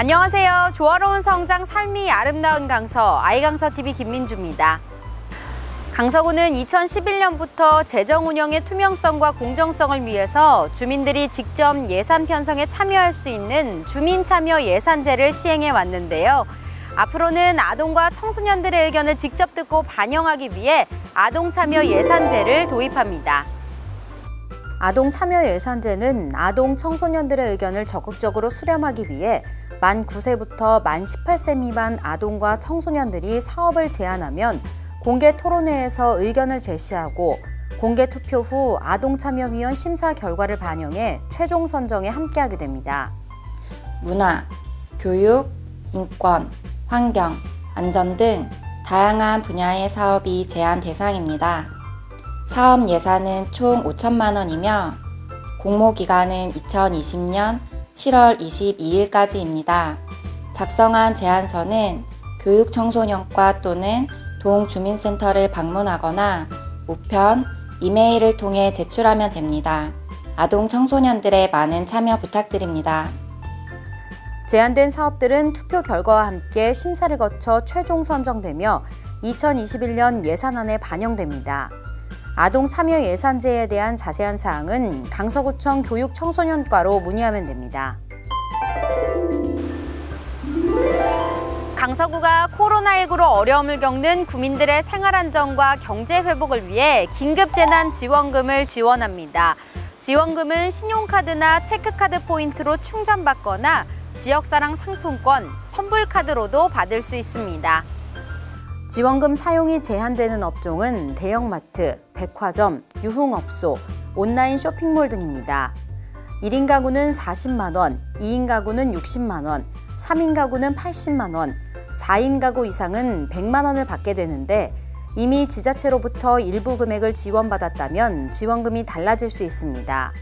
안녕하세요. 조화로운 성장 삶이 아름다운 강서 아이강서TV 김민주입니다. 강서구는 2011년부터 재정 운영의 투명성과 공정성을 위해서 주민들이 직접 예산 편성에 참여할 수 있는 주민참여 예산제를 시행해 왔는데요. 앞으로는 아동과 청소년들의 의견을 직접 듣고 반영하기 위해 아동참여 예산제를 도입합니다. 아동 참여 예산제는 아동 청소년들의 의견을 적극적으로 수렴하기 위해 만 9세부터 만 18세 미만 아동과 청소년들이 사업을 제안하면 공개 토론회에서 의견을 제시하고 공개 투표 후 아동 참여위원 심사 결과를 반영해 최종 선정에 함께하게 됩니다. 문화, 교육, 인권, 환경, 안전 등 다양한 분야의 사업이 제한 대상입니다. 사업 예산은 총 5천만 원이며 공모 기간은 2020년 7월 22일까지입니다. 작성한 제안서는 교육청소년과 또는 동주민센터를 방문하거나 우편, 이메일을 통해 제출하면 됩니다. 아동 청소년들의 많은 참여 부탁드립니다. 제안된 사업들은 투표 결과와 함께 심사를 거쳐 최종 선정되며 2021년 예산안에 반영됩니다. 아동 참여 예산제에 대한 자세한 사항은 강서구청 교육청소년과로 문의하면 됩니다. 강서구가 코로나19로 어려움을 겪는 구민들의 생활 안정과 경제 회복을 위해 긴급 재난 지원금을 지원합니다. 지원금은 신용카드나 체크카드 포인트로 충전받거나 지역사랑 상품권, 선불카드로도 받을 수 있습니다. 지원금 사용이 제한되는 업종은 대형마트, 백화점, 유흥업소, 온라인 쇼핑몰 등입니다. 1인 가구는 40만 원, 2인 가구는 60만 원, 3인 가구는 80만 원, 4인 가구 이상은 100만 원을 받게 되는데 이미 지자체로부터 일부 금액을 지원받았다면 지원금이 달라질 수 있습니다.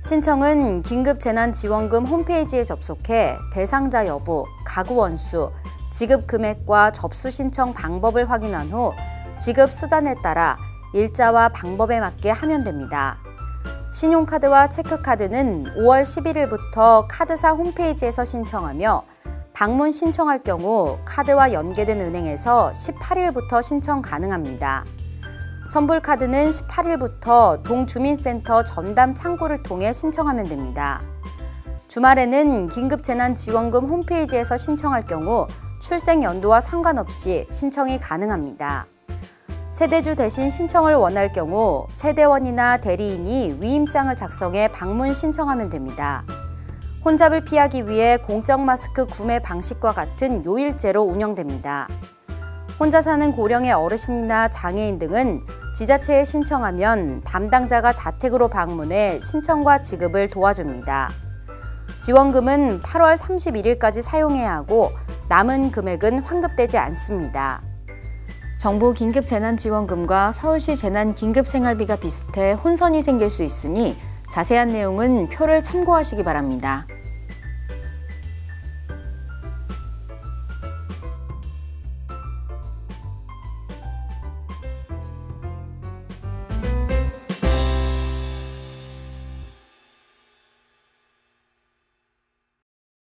신청은 긴급재난지원금 홈페이지에 접속해 대상자 여부, 가구 원수, 지급 금액과 접수 신청 방법을 확인한 후 지급 수단에 따라 일자와 방법에 맞게 하면 됩니다. 신용카드와 체크카드는 5월 11일부터 카드사 홈페이지에서 신청하며 방문 신청할 경우 카드와 연계된 은행에서 18일부터 신청 가능합니다. 선불카드는 18일부터 동주민센터 전담 창구를 통해 신청하면 됩니다. 주말에는 긴급재난지원금 홈페이지에서 신청할 경우 출생 연도와 상관없이 신청이 가능합니다. 세대주 대신 신청을 원할 경우 세대원이나 대리인이 위임장을 작성해 방문 신청하면 됩니다. 혼잡을 피하기 위해 공적 마스크 구매 방식과 같은 요일제로 운영됩니다. 혼자 사는 고령의 어르신이나 장애인 등은 지자체에 신청하면 담당자가 자택으로 방문해 신청과 지급을 도와줍니다. 지원금은 8월 31일까지 사용해야 하고 남은 금액은 환급되지 않습니다. 정부 긴급재난지원금과 서울시 재난긴급생활비가 비슷해 혼선이 생길 수 있으니 자세한 내용은 표를 참고하시기 바랍니다.